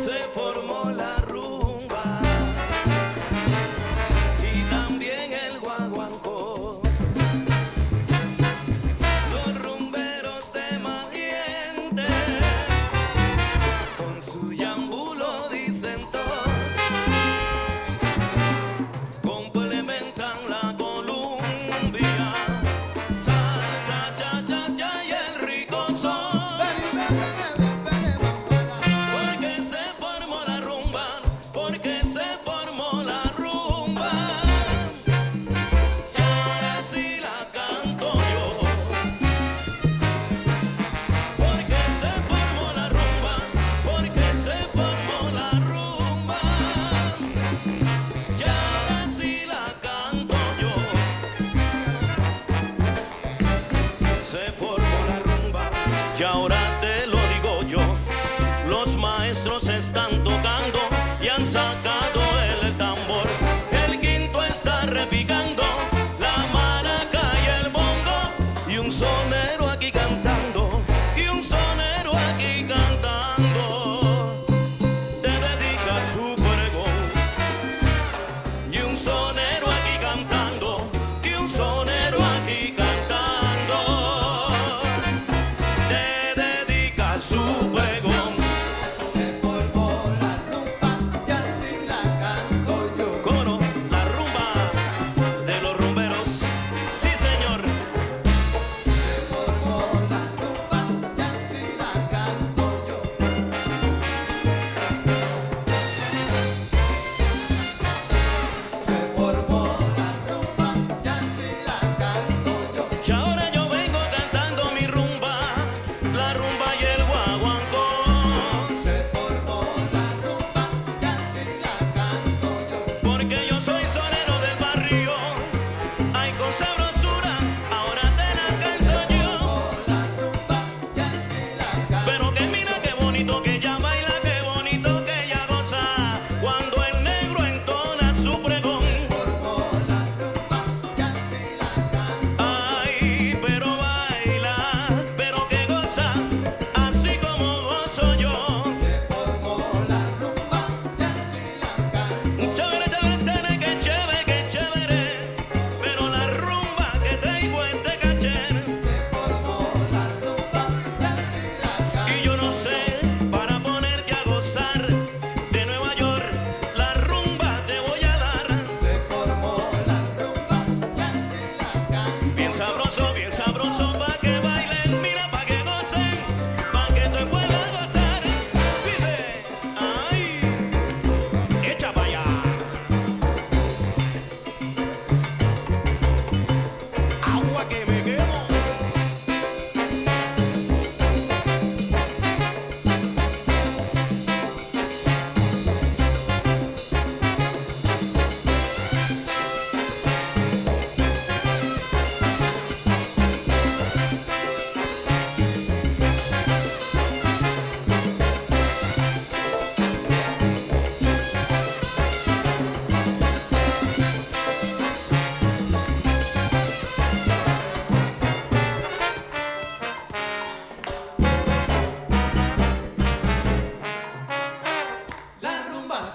se formó la Y ahora te lo digo yo, los maestros están tocando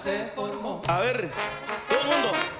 se formó. A ver, todo el mundo.